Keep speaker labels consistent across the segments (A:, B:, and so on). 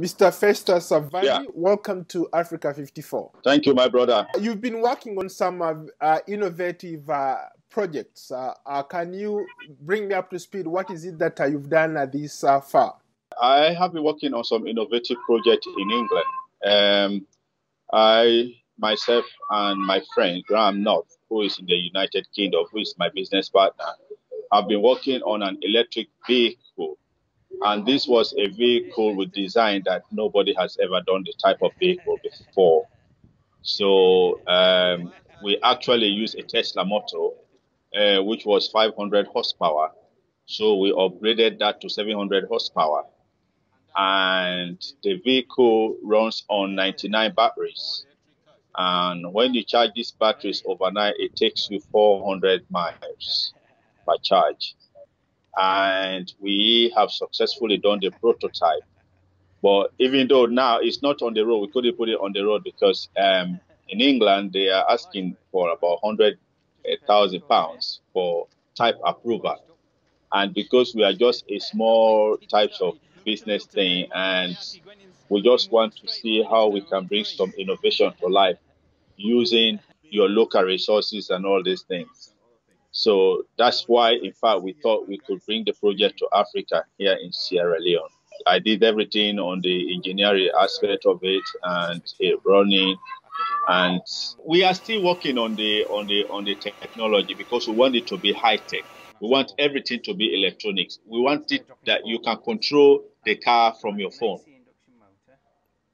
A: Mr. Festus Vandy, yeah. welcome to Africa 54.
B: Thank you, my brother.
A: You've been working on some uh, innovative uh, projects. Uh, uh, can you bring me up to speed? What is it that you've done this uh, far?
B: I have been working on some innovative projects in England. Um, I, myself, and my friend Graham North, who is in the United Kingdom, who is my business partner, have been working on an electric vehicle and this was a vehicle with design that nobody has ever done the type of vehicle before. So um, we actually used a Tesla motor, uh, which was 500 horsepower. So we upgraded that to 700 horsepower. And the vehicle runs on 99 batteries. And when you charge these batteries overnight, it takes you 400 miles by charge and we have successfully done the prototype. But even though now it's not on the road, we couldn't put it on the road because um, in England they are asking for about hundred thousand pounds for type approval, and because we are just a small types of business thing, and we just want to see how we can bring some innovation to life using your local resources and all these things. So that's why, in fact, we thought we could bring the project to Africa here in Sierra Leone. I did everything on the engineering aspect of it and running, and we are still working on the on the on the technology because we want it to be high tech. We want everything to be electronics. We want it that you can control the car from your phone.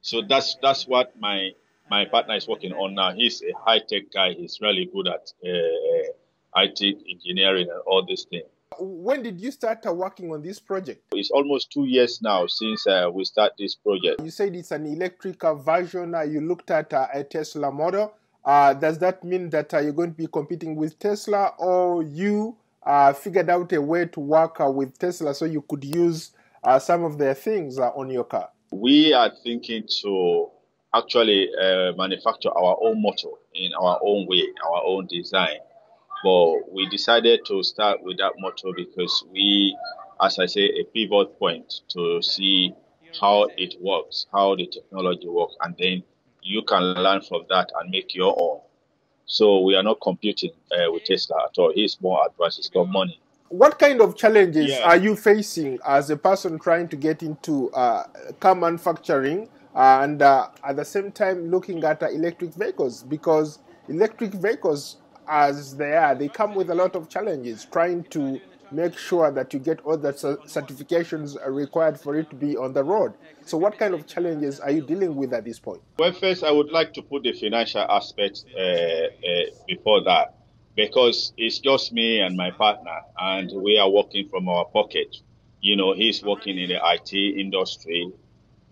B: So that's that's what my my partner is working on now. He's a high tech guy. He's really good at. Uh, IT engineering and all these things.
A: When did you start working on this project?
B: It's almost two years now since uh, we start this project.
A: You said it's an electric version. Uh, you looked at uh, a Tesla model. Uh, does that mean that uh, you're going to be competing with Tesla, or you uh, figured out a way to work with Tesla so you could use some of their things on your car?
B: We are thinking to actually manufacture our own motor in our own way, our own design. But we decided to start with that motto because we, as I say, a pivot point to see how it works, how the technology works, and then you can learn from that and make your own. So we are not competing uh, with Tesla at all. He's more advanced. It's got money.
A: What kind of challenges yeah. are you facing as a person trying to get into uh, car manufacturing and uh, at the same time looking at uh, electric vehicles? Because electric vehicles as they are, they come with a lot of challenges trying to make sure that you get all the certifications required for it to be on the road. So, what kind of challenges are you dealing with at this point?
B: Well, first, I would like to put the financial aspect uh, uh, before that because it's just me and my partner, and we are working from our pocket. You know, he's working in the IT industry,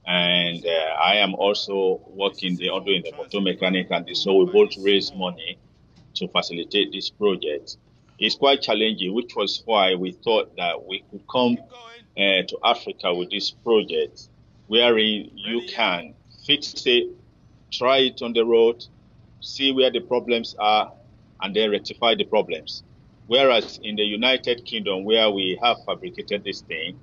B: and uh, I am also working the, doing the motor mechanic, and so we both raise money to facilitate this project is quite challenging, which was why we thought that we could come uh, to Africa with this project, wherein you can fix it, try it on the road, see where the problems are, and then rectify the problems. Whereas in the United Kingdom, where we have fabricated this thing,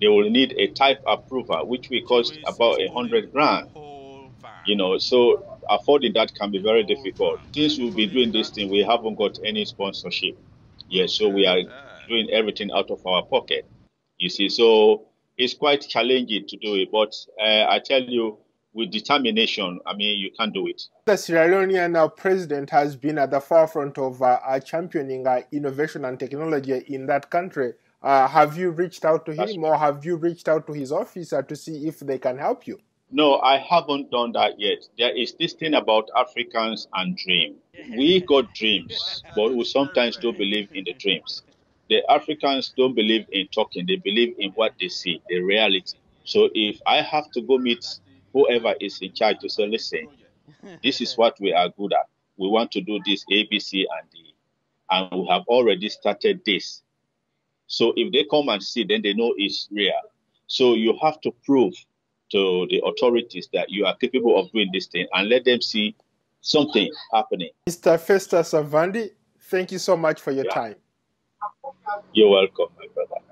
B: they will need a type approval, which will cost about a hundred grand. You know, so affording that can be very difficult. Since we've been doing this thing, we haven't got any sponsorship yet, so we are doing everything out of our pocket. You see, so it's quite challenging to do it, but uh, I tell you, with determination, I mean, you can do it.
A: The Sierra Leonean uh, president has been at the forefront of uh, uh championing uh, innovation and technology in that country. Uh, have you reached out to him or have you reached out to his office to see if they can help you?
B: No, I haven't done that yet. There is this thing about Africans and dream. We got dreams, but we sometimes don't believe in the dreams. The Africans don't believe in talking, they believe in what they see, the reality. So if I have to go meet whoever is in charge to say, listen, this is what we are good at. We want to do this A, B, C, and D. And we have already started this. So if they come and see, then they know it's real. So you have to prove to the authorities that you are capable of doing this thing and let them see something happening.
A: Mr. Festus Vandy, thank you so much for your yeah. time.
B: You're welcome, my brother.